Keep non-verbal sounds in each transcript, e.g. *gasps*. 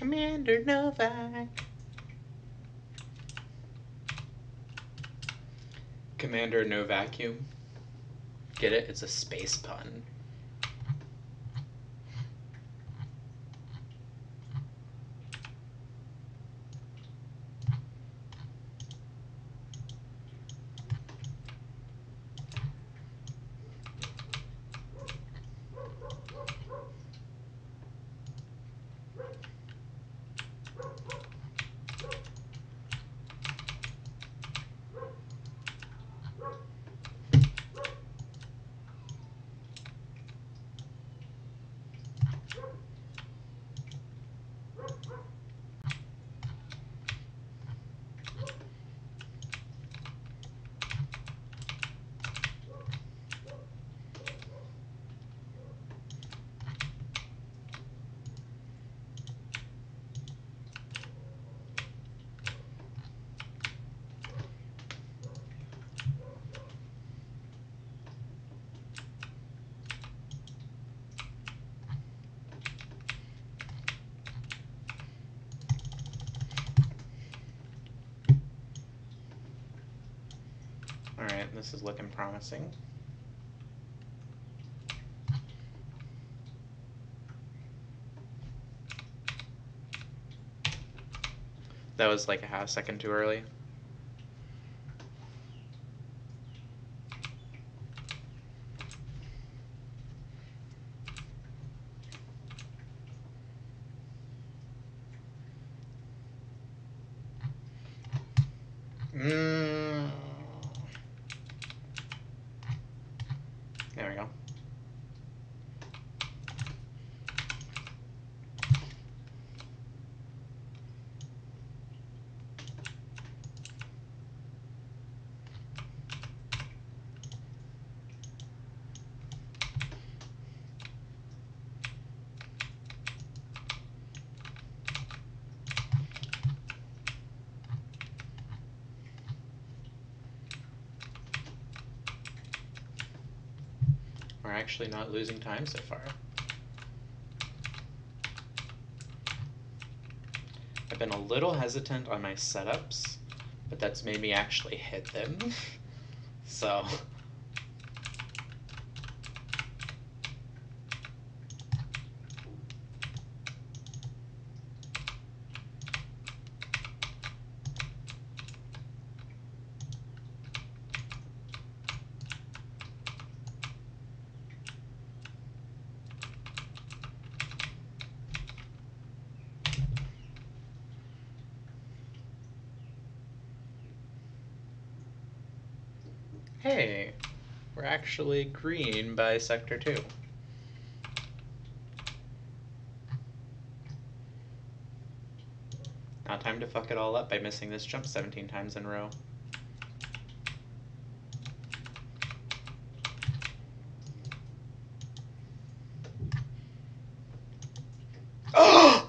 Commander Novak. Commander No Vacuum. Get it? It's a space pun. Alright, this is looking promising. That was like a half second too early. Mm. There we go. We're actually not losing time so far. I've been a little hesitant on my setups, but that's made me actually hit them. *laughs* so. Hey, we're actually green by sector 2. Now time to fuck it all up by missing this jump 17 times in a row. *gasps*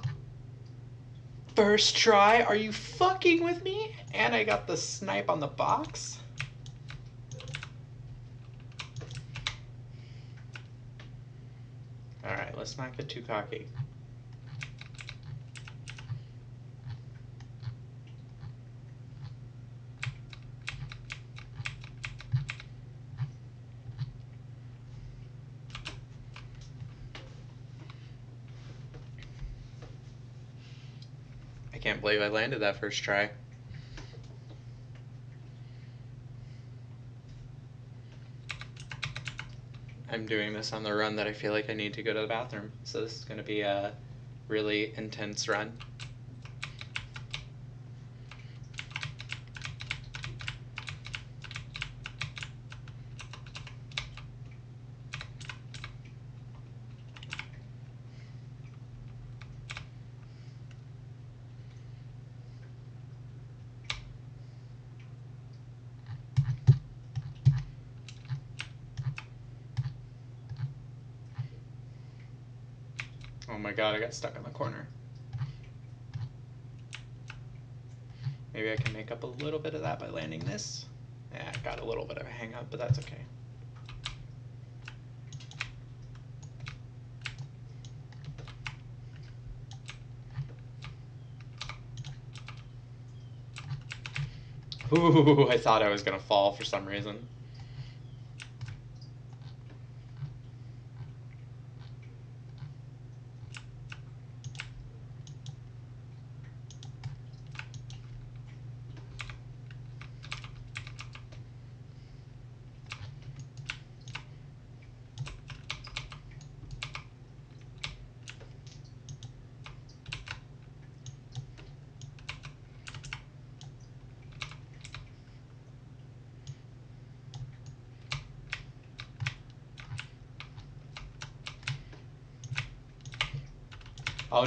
First try? Are you fucking with me? And I got the snipe on the box? Alright, let's not get too cocky. I can't believe I landed that first try. I'm doing this on the run that I feel like I need to go to the bathroom. So this is going to be a really intense run. my god, I got stuck in the corner. Maybe I can make up a little bit of that by landing this. Yeah, I got a little bit of a hang up, but that's okay. Ooh, I thought I was gonna fall for some reason.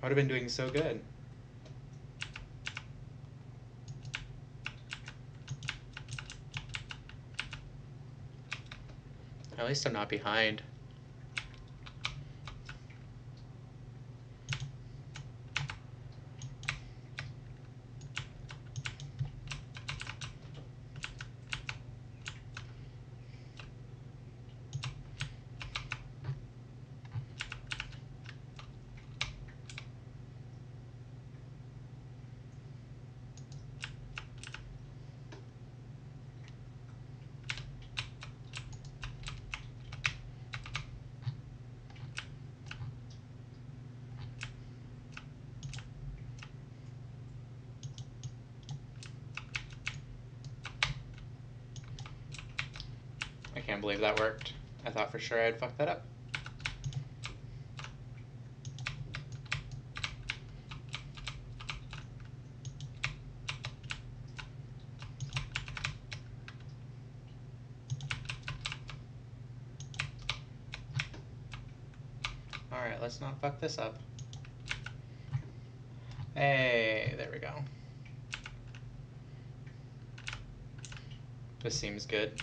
I would have been doing so good. At least I'm not behind. Can't believe that worked. I thought for sure I'd fuck that up. Alright, let's not fuck this up. Hey, there we go. This seems good.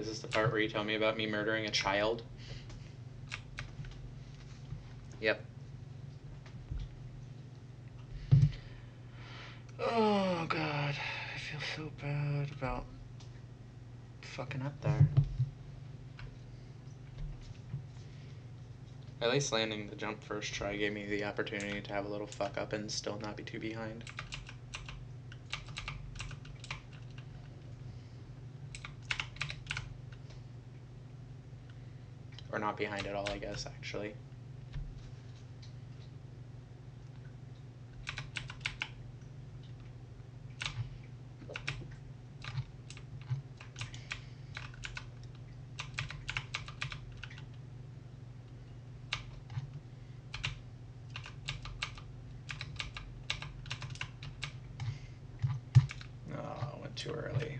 Is this the part where you tell me about me murdering a child? Yep. Oh god, I feel so bad about fucking up there. At least landing the jump first try gave me the opportunity to have a little fuck up and still not be too behind. Or not behind at all, I guess, actually. Oh, went too early.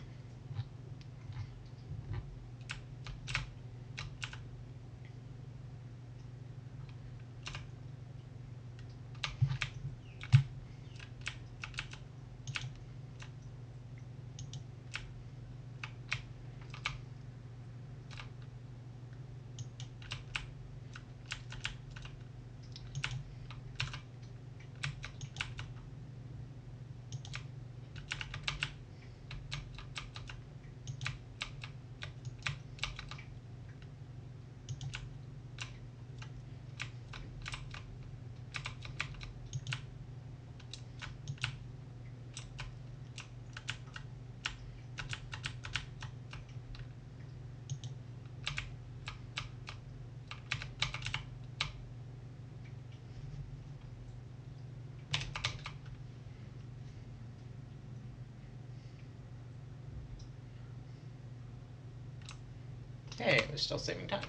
Hey, we're still saving time.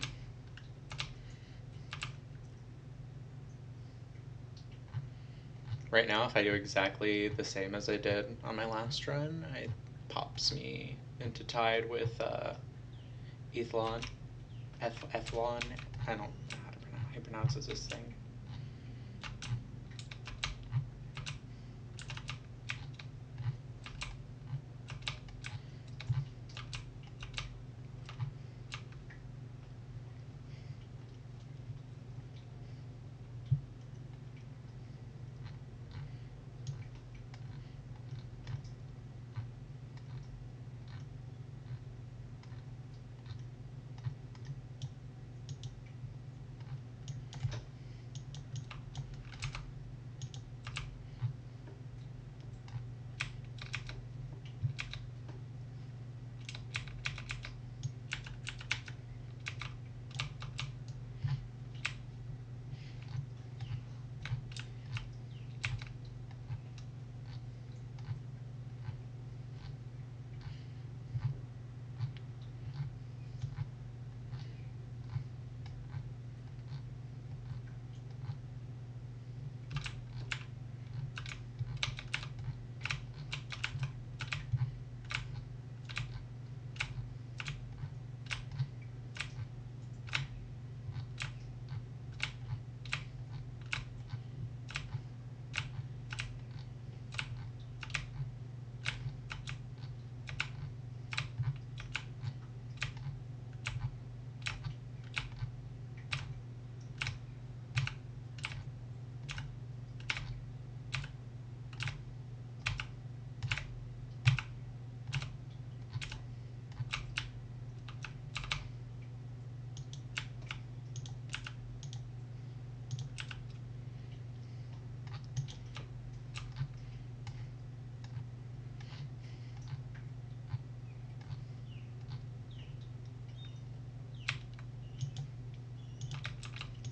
Right now, if I do exactly the same as I did on my last run, it pops me into tied with uh, Ethlon. Eth- Ethlon. I don't know how to pronounce how he pronounces this thing.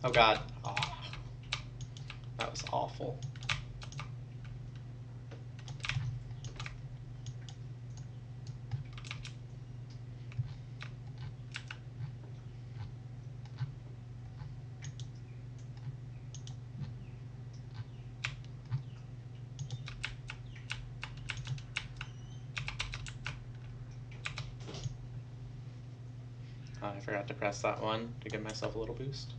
Oh god. Oh, that was awful. Uh, I forgot to press that one to give myself a little boost.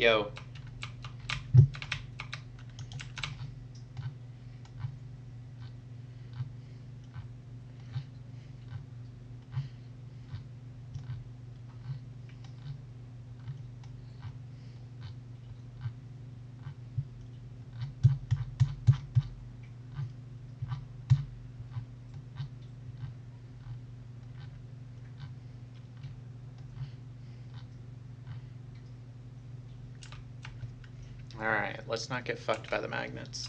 Yo. Alright, let's not get fucked by the magnets.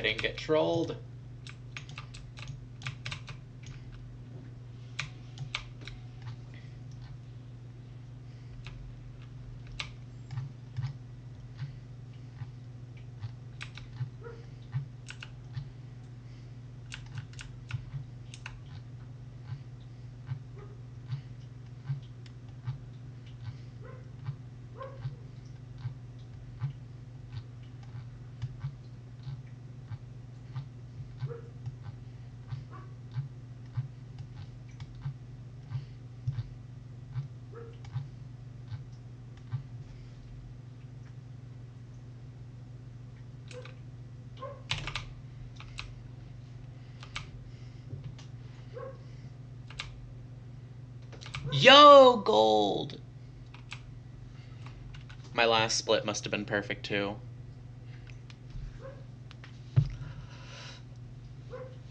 I didn't get trolled. Yo, gold! My last split must have been perfect too.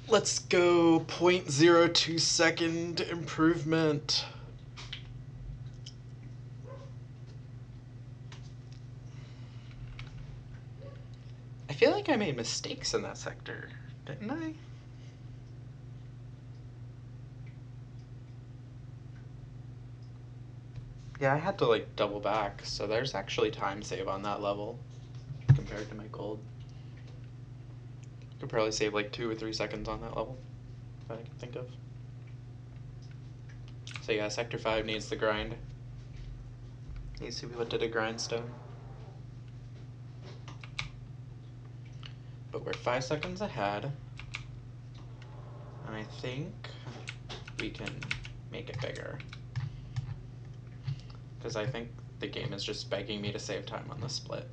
Let's go 0.02 second improvement. I feel like I made mistakes in that sector, didn't I? Yeah, I had to like double back, so there's actually time save on that level compared to my gold. Could probably save like two or three seconds on that level, if I can think of. So yeah, Sector 5 needs the grind. Needs to be put to the grindstone. But we're five seconds ahead. And I think we can make it bigger because I think the game is just begging me to save time on the split.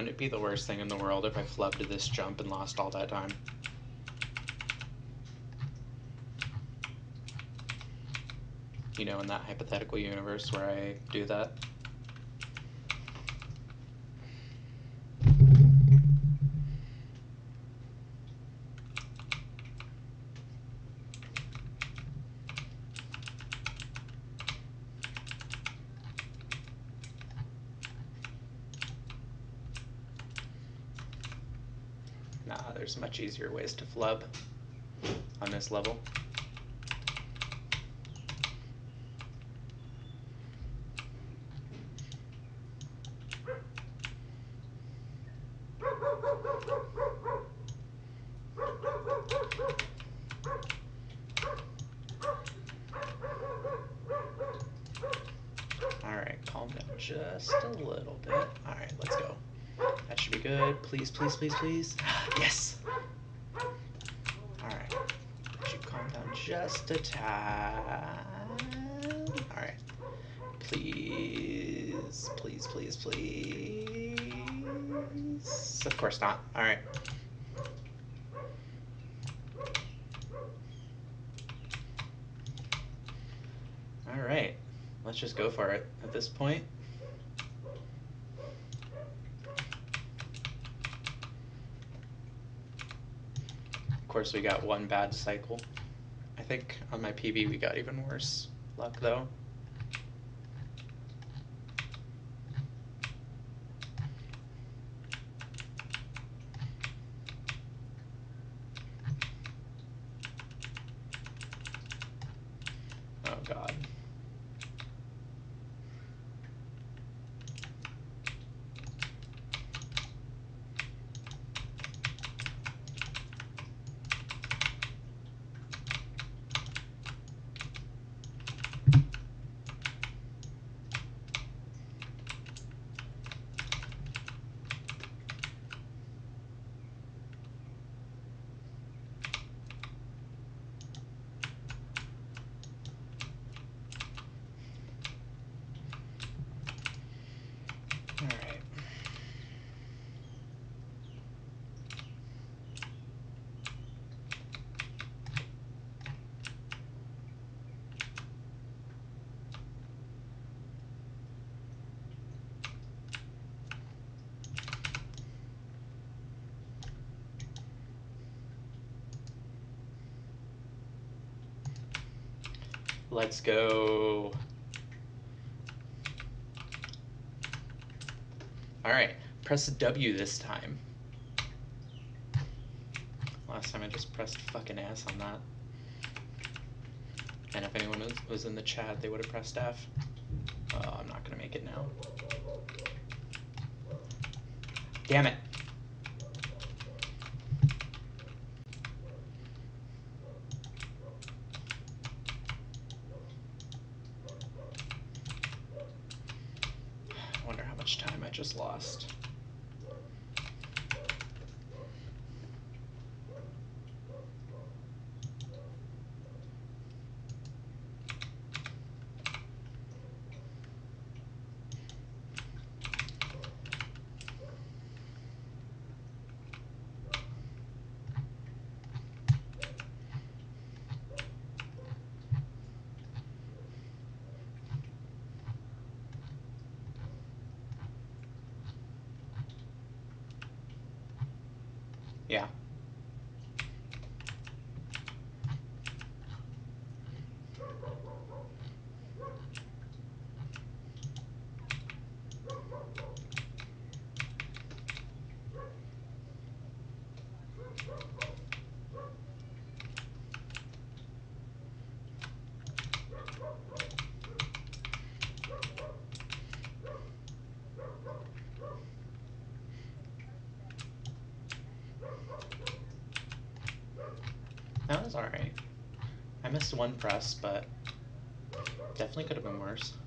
Wouldn't it be the worst thing in the world if I flubbed this jump and lost all that time? You know, in that hypothetical universe where I do that. Nah, there's much easier ways to flub. on this level. Alright, calm down just a little bit. Alright, let's go. That should be good. Please, please, please, please. Yes! Alright. Should calm down just a tad. Alright. Please, please, please, please. Of course not. Alright. Alright. Let's just go for it at this point. Of course, we got one bad cycle. I think on my PB we got even worse luck though. Oh god. All right. Let's go. All right, press W this time. Last time I just pressed fucking S on that. And if anyone was, was in the chat, they would have pressed F. Oh, I'm not gonna make it now. Damn it. I wonder how much time I just lost. Yeah. That was alright. I missed one press, but definitely could have been worse.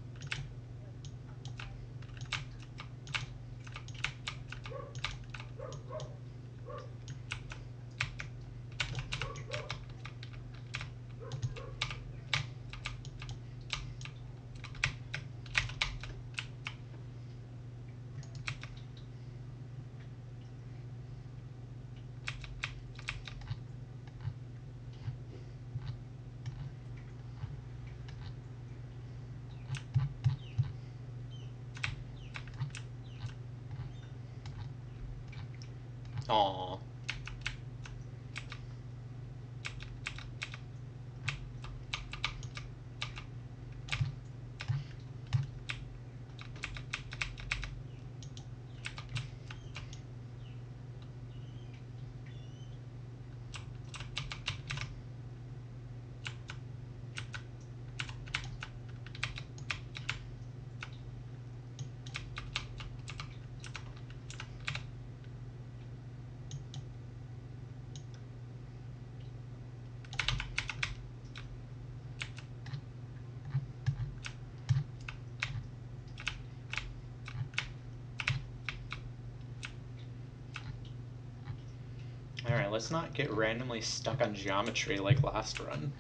Let's not get randomly stuck on geometry like last run.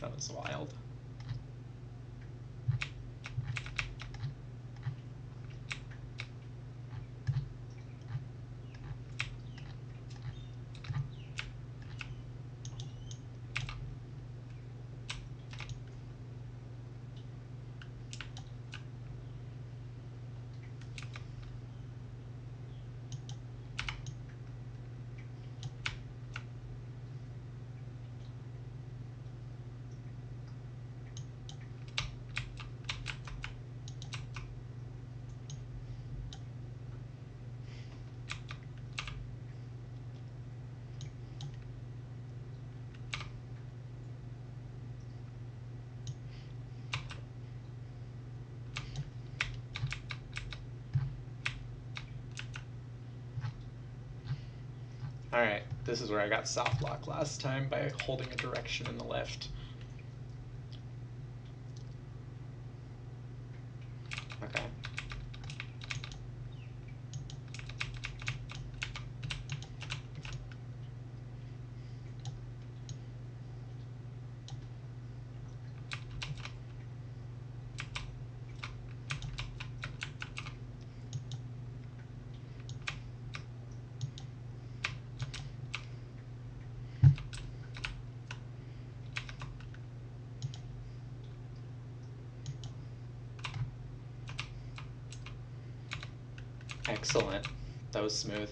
that was wild. Alright, this is where I got soft lock last time by holding a direction in the left. Okay. Excellent. That was smooth.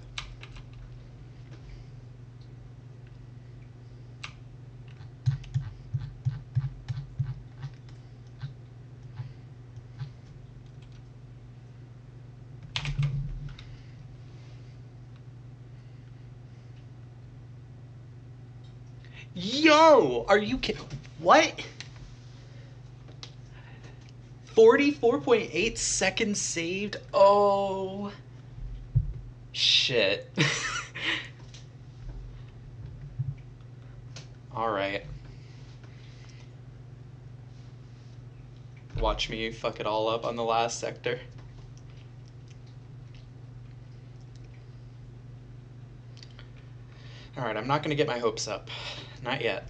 Yo, are you kidding? What? 44.8 seconds saved? Oh. Shit. *laughs* Alright. Watch me fuck it all up on the last sector. Alright, I'm not gonna get my hopes up. Not yet.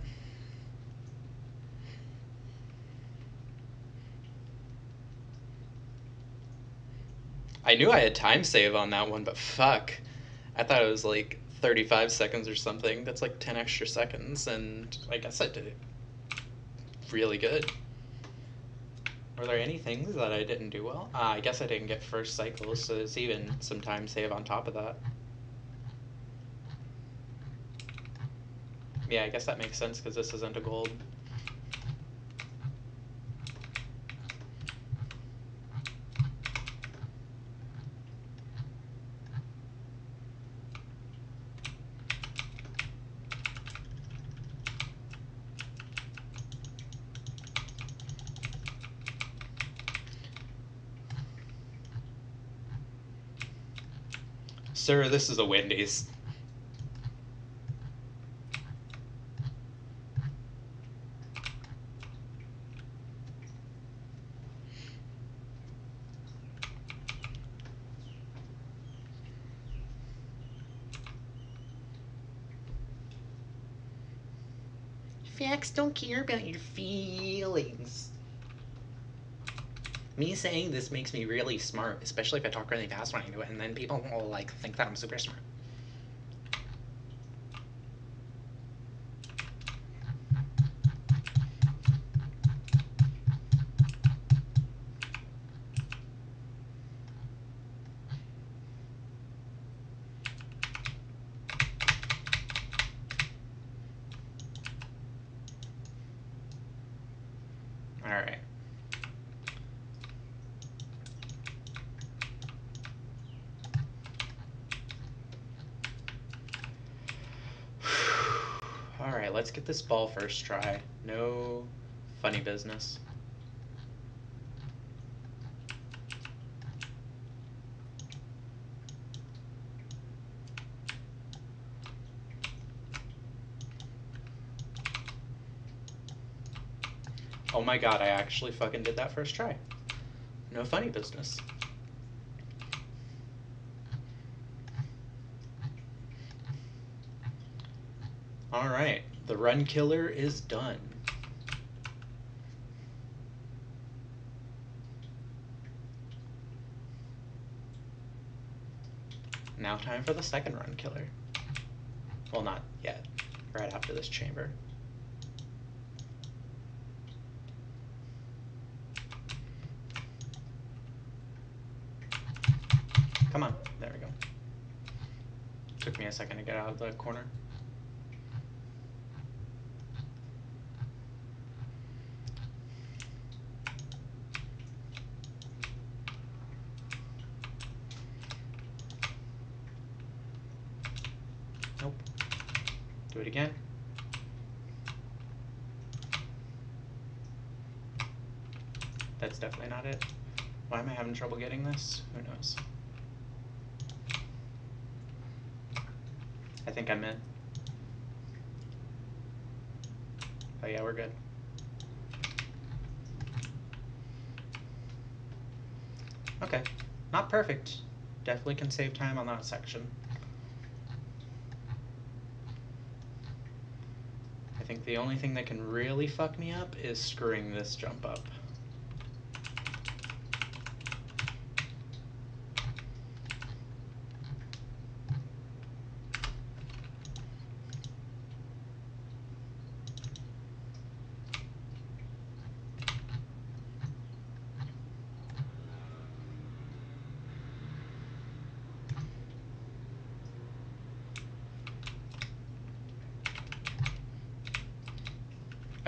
I knew I had time save on that one, but fuck. I thought it was like 35 seconds or something. That's like 10 extra seconds, and I guess I did it really good. Were there any things that I didn't do well? Uh, I guess I didn't get first cycles, so there's even some time save on top of that. Yeah, I guess that makes sense because this isn't a gold. Sir, this is a Wendy's. Don't care about your feelings. Me saying this makes me really smart, especially if I talk really fast when I do it, and then people will like think that I'm super smart. All right. All right, let's get this ball first try. No funny business. Oh my god, I actually fucking did that first try. No funny business. Alright, the run killer is done. Now time for the second run killer. Well, not yet. Right after this chamber. Come on. There we go. Took me a second to get out of the corner. Nope. Do it again. That's definitely not it. Why am I having trouble getting this? Who knows? I think I'm in. Oh yeah, we're good. Okay, not perfect. Definitely can save time on that section. I think the only thing that can really fuck me up is screwing this jump up.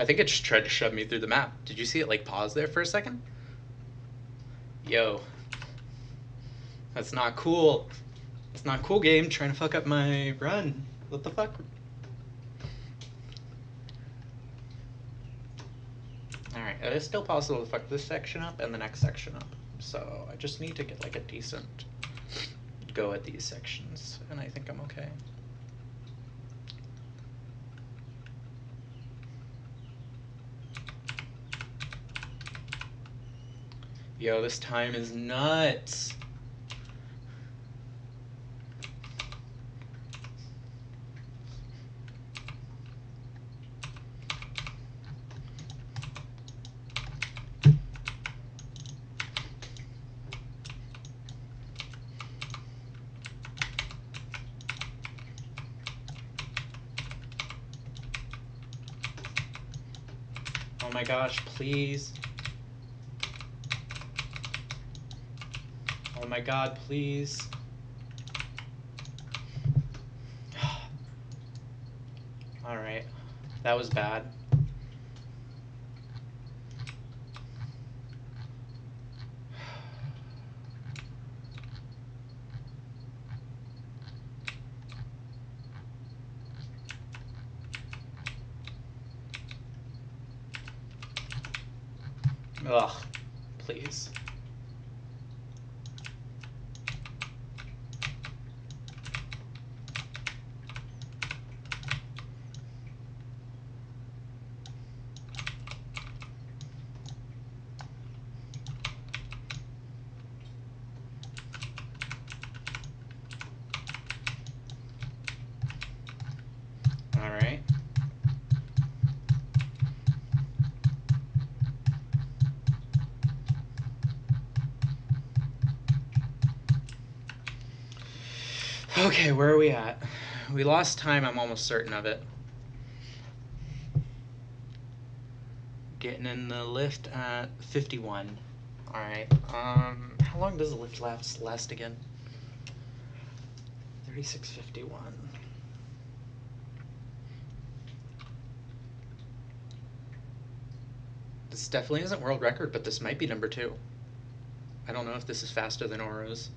I think it just tried to shove me through the map. Did you see it like pause there for a second? Yo. That's not cool. It's not cool game trying to fuck up my run. What the fuck? Alright, it is still possible to fuck this section up and the next section up. So I just need to get like a decent go at these sections, and I think I'm okay. Yo, this time is nuts. Oh my gosh, please. Oh my god, please. *sighs* Alright. That was bad. Ugh. Please. Alright. Okay, where are we at? We lost time, I'm almost certain of it. Getting in the lift at 51. Alright, um, how long does the lift last, last again? 36.51. This definitely isn't world record, but this might be number two. I don't know if this is faster than Oro's.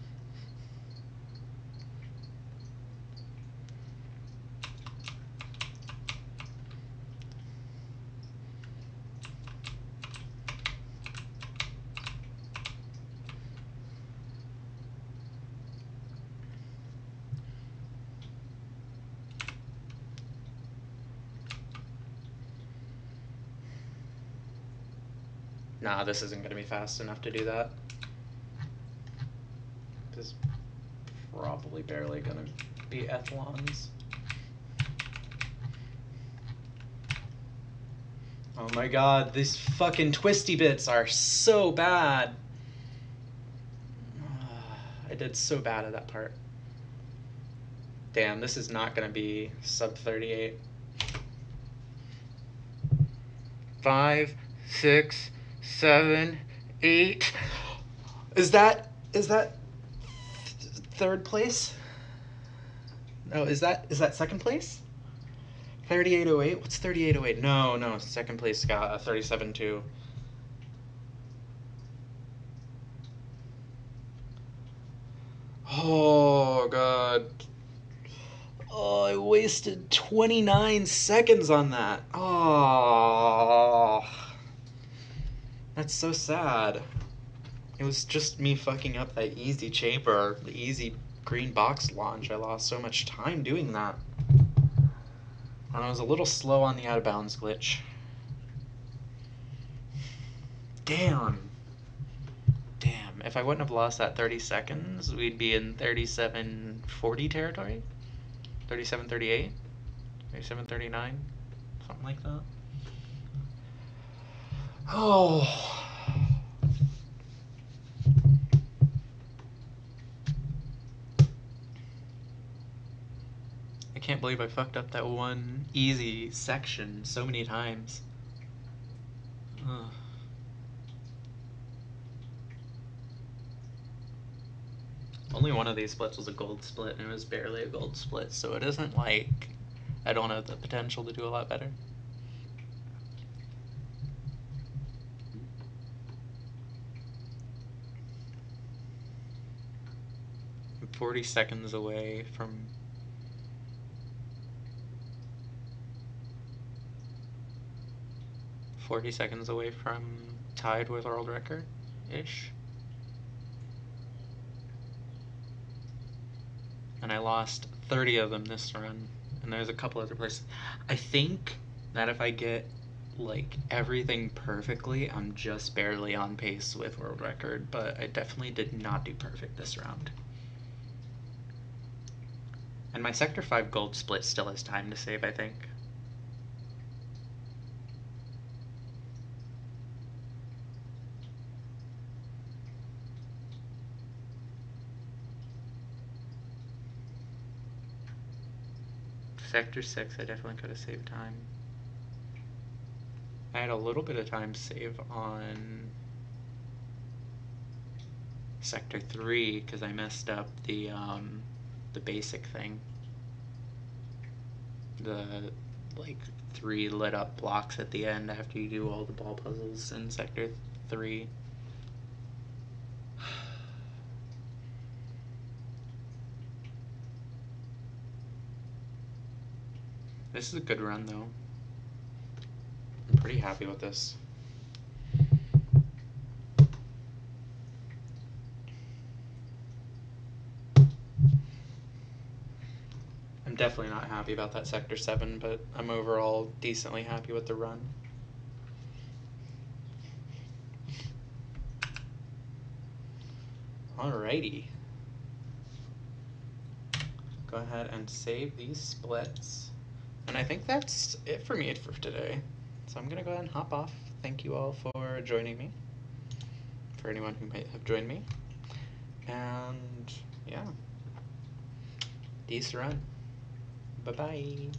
This isn't going to be fast enough to do that. This is probably barely going to be Ethlon's. Oh my god, these fucking twisty bits are so bad. Ah, I did so bad at that part. Damn, this is not gonna be sub 38. Five, six, seven, eight. Is that is that th- third place? No, is that is that second place? 3808? What's 3808? No, no, second place got a uh, 37.2. Oh, God. Oh, I wasted 29 seconds on that. Oh. That's so sad. It was just me fucking up that easy chamber, the easy green box launch. I lost so much time doing that. And I was a little slow on the out of bounds glitch. Damn. Damn. If I wouldn't have lost that 30 seconds, we'd be in 3740 territory? 3738? 3739? Something like that. Oh. I can't believe I fucked up that one easy section so many times. Ugh. Only one of these splits was a gold split, and it was barely a gold split, so it isn't like I don't have the potential to do a lot better. 40 seconds away from Forty seconds away from tied with world record ish. and I lost 30 of them this run. And there's a couple other places. I think that if I get like everything perfectly, I'm just barely on pace with world record, but I definitely did not do perfect this round. And my sector 5 gold split still has time to save, I think. Sector 6, I definitely could have saved time. I had a little bit of time save on Sector 3 because I messed up the, um, the basic thing. The, like, three lit up blocks at the end after you do all the ball puzzles in Sector 3. *sighs* This is a good run, though. I'm pretty happy with this. Definitely not happy about that Sector 7, but I'm overall decently happy with the run. Alrighty. Go ahead and save these splits. And I think that's it for me for today. So I'm going to go ahead and hop off. Thank you all for joining me. For anyone who might have joined me. And yeah. Peace run. Bye bye.